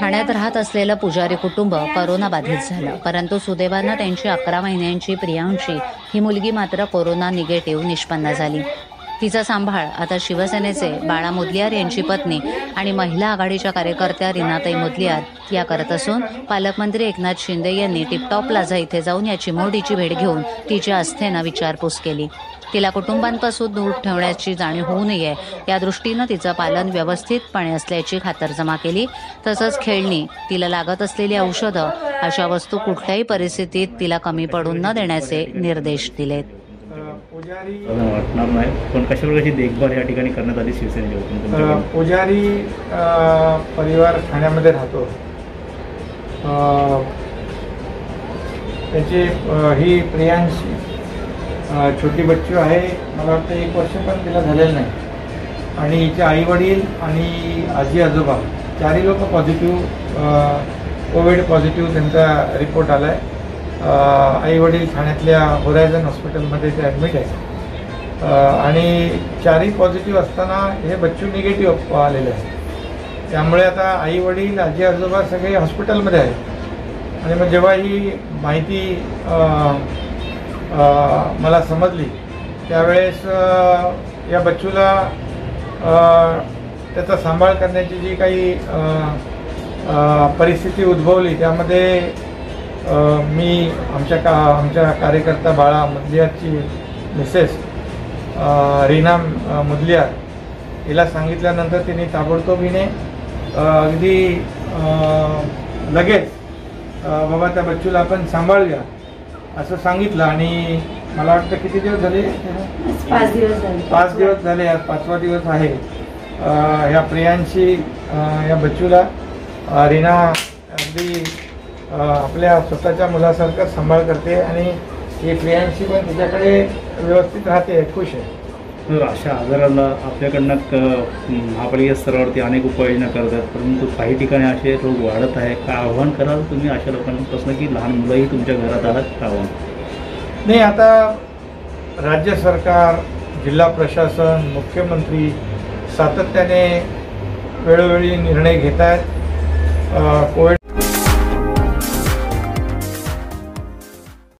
ठाण्यात राहत असलेलं पुजारी कुटुंब करोना बाधित झालं. परंतु सुदैवानं त्यांची अकरा महिन्यांची प्रियांशी ही मुलगी मात्र कोरोना निगेटिव्ह निष्पन्न झाली. तिचा सांभाळ. आता शिवसेनेचे बाळा मुदलियार यांची पत्नी आणि महिला आघाडीच्या कार्यकर्त्या रिनाताई मुदलियार या करत असून पालकमंत्री एकनाथ शिंदे यांनी टिपटॉप प्लाझा इथे जाऊन या चिमोडीची भेट घेऊन तिच्या अस्थेनं विचारपूस केली. तिला कुटुंबांपासून दूर ठेवण्याची जाणीव होऊ नये या दृष्टीनं तिचं पालन व्यवस्थितपणे असल्याची खातरजमा केली. तसंच खेळणी तिला लागत असलेली औषधं अशा वस्तू कुठल्याही परिस्थितीत तिला कमी पडून न देण्याचे निर्देश दिलेत. वाटणार नाही. पण कशा प्रकारची देखभाल या ठिकाणी करण्यात आली शिवसेनेच्या? पुजारी परिवार ठाण्यामध्ये राहतो. त्याची ही प्रियांशी छोटी बच्चू आहे. मला वाटतं एक वर्ष पण तिला झालेलं नाही. आणि हिचे आई वडील आणि आजी आजोबा चारही लोक पॉझिटिव्ह कोविड पॉझिटिव्ह त्यांचा रिपोर्ट आला आहे आई वडील ठाण्यातल्या होरायझन हॉस्पिटलमध्ये ते ॲडमिट आहे आणि चारही पॉझिटिव्ह असताना हे बच्चू निगेटिव्ह आलेले आहे त्यामुळे आता आई वडील आजी आजोबा सगळे हॉस्पिटलमध्ये आहेत. आणि मग जेव्हा ही माहिती मला समजली त्यावेळेस या बच्चूला त्याचा सांभाळ करण्याची जी काही परिस्थिती उद्भवली त्यामध्ये मी आमच्या का आमच्या कार्यकर्ता बाळा मुदलियारची मिसेस रीना अ, मुदलियार हिला सांगितल्यानंतर तिने ताबडतोब हिने अ, अगदी लगेच बाबा त्या बच्चूला आपण सांभाळूया असं सांगितलं आणि मला वाटतं किती दिवस झाले? पाच दिवस झाले. पाच दिवस झाले आज पाचवा दिवस आहे. ह्या प्रियांशी या बच्चूला रीना अगदी आपल्या स्वतःच्या मुलासारखं सांभाळ करते आणि ही प्रियांशी पण तिच्याकडे व्यवस्थित राहते खुश आहे. तर अशा आजाराला आपल्याकडनं क- महापालिका स्तरावरती अनेक उपाययोजना करतात परंतु काही ठिकाणी असे रोग वाढत आहे का आव्हान कराल तुम्ही अशा लोकांपासून की लहान मुलंही तुमच्या घरात आहात का आव्हान? नाही आता राज्य सरकार जिल्हा प्रशासन मुख्यमंत्री सातत्याने वेळोवेळी निर्णय घेत आहेत. कोविड